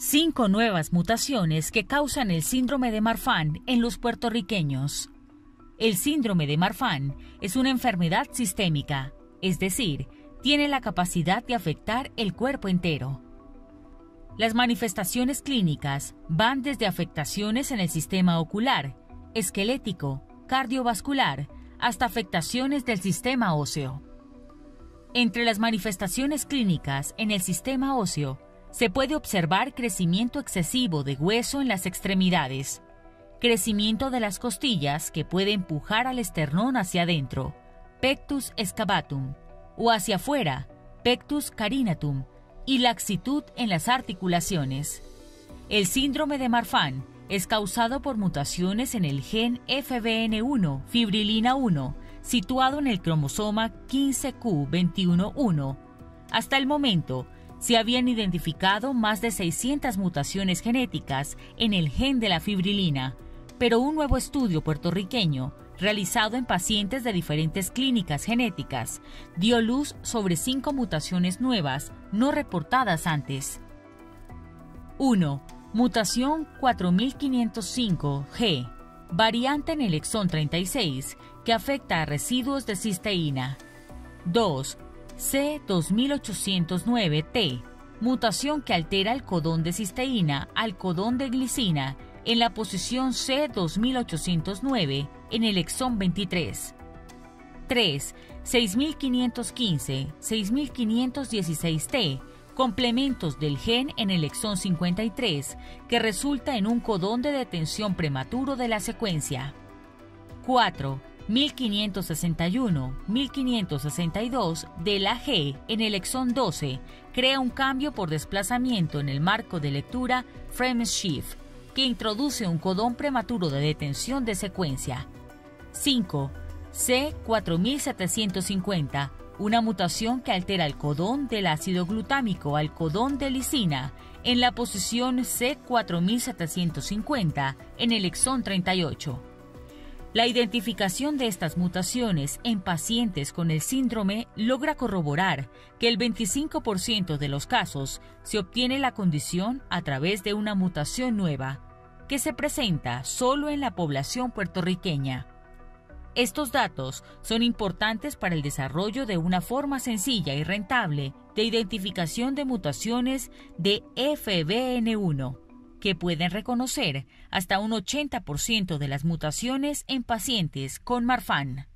Cinco nuevas mutaciones que causan el síndrome de Marfan en los puertorriqueños. El síndrome de Marfan es una enfermedad sistémica, es decir, tiene la capacidad de afectar el cuerpo entero. Las manifestaciones clínicas van desde afectaciones en el sistema ocular, esquelético, cardiovascular, hasta afectaciones del sistema óseo. Entre las manifestaciones clínicas en el sistema óseo se puede observar crecimiento excesivo de hueso en las extremidades, crecimiento de las costillas que puede empujar al esternón hacia adentro, pectus excavatum, o hacia afuera, pectus carinatum, y laxitud en las articulaciones. El síndrome de Marfan es causado por mutaciones en el gen FBN1, fibrilina 1, situado en el cromosoma 15q211. Hasta el momento, se habían identificado más de 600 mutaciones genéticas en el gen de la fibrilina, pero un nuevo estudio puertorriqueño, realizado en pacientes de diferentes clínicas genéticas, dio luz sobre cinco mutaciones nuevas no reportadas antes. 1 Mutación 4505G, variante en el exón 36, que afecta a residuos de cisteína. 2. C2809T, mutación que altera el codón de cisteína al codón de glicina en la posición C2809 en el exón 23. 3. 6515, 6516T, complementos del gen en el exón 53, que resulta en un codón de detención prematuro de la secuencia. 4. 1561-1562 de la G en el exón 12 crea un cambio por desplazamiento en el marco de lectura frame shift que introduce un codón prematuro de detención de secuencia. 5. C4750 una mutación que altera el codón del ácido glutámico al codón de lisina en la posición C4750 en el exón 38. La identificación de estas mutaciones en pacientes con el síndrome logra corroborar que el 25% de los casos se obtiene la condición a través de una mutación nueva, que se presenta solo en la población puertorriqueña. Estos datos son importantes para el desarrollo de una forma sencilla y rentable de identificación de mutaciones de FBN1, que pueden reconocer hasta un 80% de las mutaciones en pacientes con Marfan.